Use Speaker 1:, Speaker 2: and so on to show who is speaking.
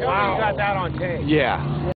Speaker 1: Wow. You got that on tape.
Speaker 2: Yeah.